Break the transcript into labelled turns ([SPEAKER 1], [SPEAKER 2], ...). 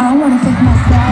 [SPEAKER 1] I want to thank my dad.